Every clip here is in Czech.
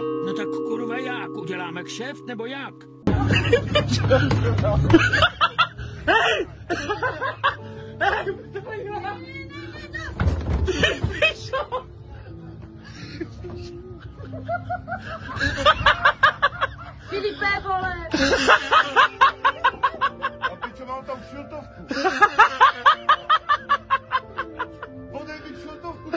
No tak kurva jak? Uděláme kšeft nebo jak? Filipe, vole! A ty čo mám tam šiltovku? Podej mi šiltovku.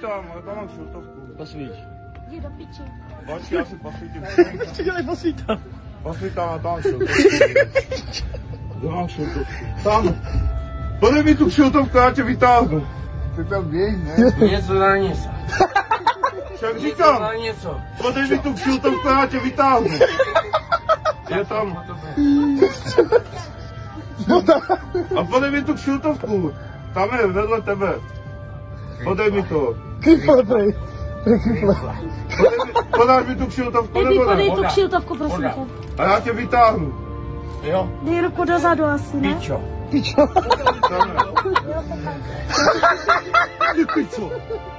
Tam, ale tam mám šiltovku. Posvíť. Jdi do piči. Počkej, já si posvítím. Co dělej posvítám? Posvítám a tam mám šiltovku. Kde mám šiltovku? Tam. Podej mi tu šiltovku, já tě vytáhnu. Ty tam běž, ne? Něco na něco. Však Něco říkám, na něco. podej mi tu šiltovku, tam. Podej je, vedle tebe. Podej mi to. Prej. Podej mi, podáš mi tu kšiltovku, nebo podej ne? tu kšiltovku, prosím tě. A já tě vytáhnu. Jo, Dej ruku dozadu asi, ne? pičo. Tam je. Ty pičo.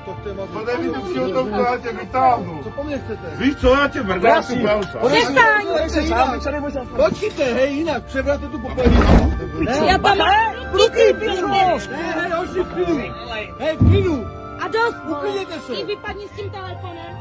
To ty má... Podej mi tu kšiltovku, já tě vytáhnu. Co po mně chcete? Víš co, já tě tu pelsa. Přestaň! Počkejte, hej, jinak, převrate tu popelnici. Já tam Ruky, pičo! Ne, hej, hoši, v klidu. Hej, v klidu. A dost. Uklidněte se. Ty vypadni s tím telefonem.